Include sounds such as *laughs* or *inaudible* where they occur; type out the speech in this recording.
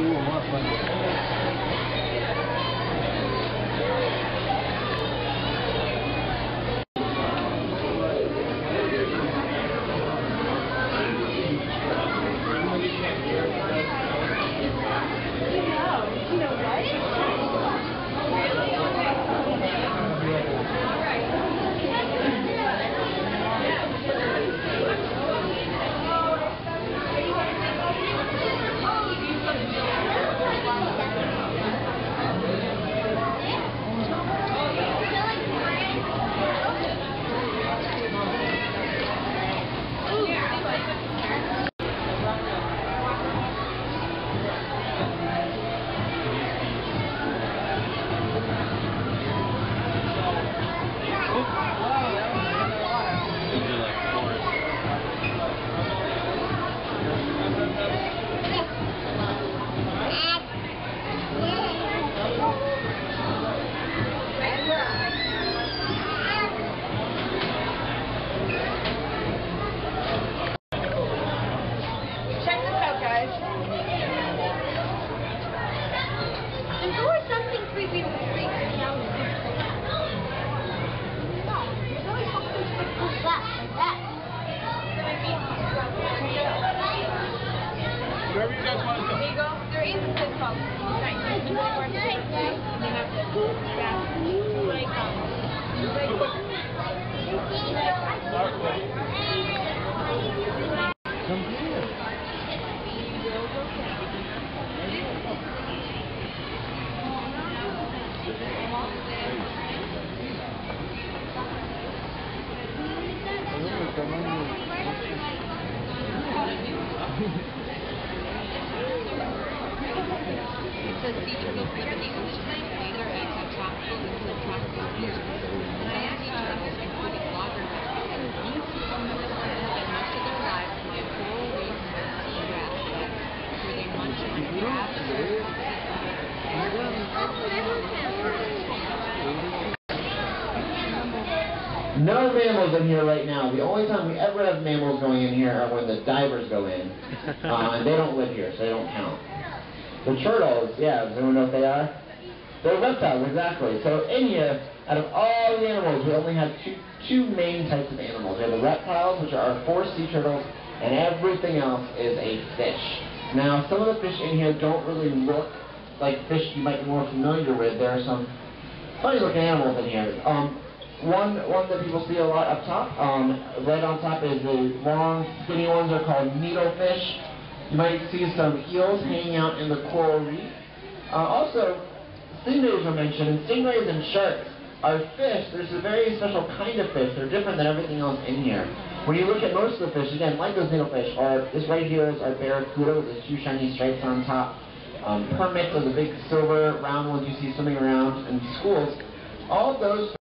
Uhr. Come here. It says sea turtles live in the ocean and feed or eat subtropical and subtropical species. Sea turtles, including loggerheads, spend most of their lives in coral reefs and sea grasslands, where they munch on crabs, No mammals in here right now. The only time we ever have mammals going in here are when the divers go in. *laughs* Uh, and they don't live here, so they don't count. The turtles, yeah, does anyone know what they are? They're reptiles, exactly. So in here, out of all the animals, we only have two, two main types of animals. We have the reptiles, which are our four sea turtles, and everything else is a fish. Now, some of the fish in here don't really look like fish you might be more familiar with. There are some funny looking animals in here. Um, one, one that people see a lot up top, um, right on top is the long, skinny ones are called needlefish. You might see some eels hanging out in the coral reef. Uh, also, stingrays were mentioned. Stingrays and sharks are fish. There's a very special kind of fish. They're different than everything else in here. When you look at most of the fish, again, like those needlefish, are this right here is our barracuda with the two shiny stripes on top. Um, permits are the big silver round ones you see swimming around in schools. All of those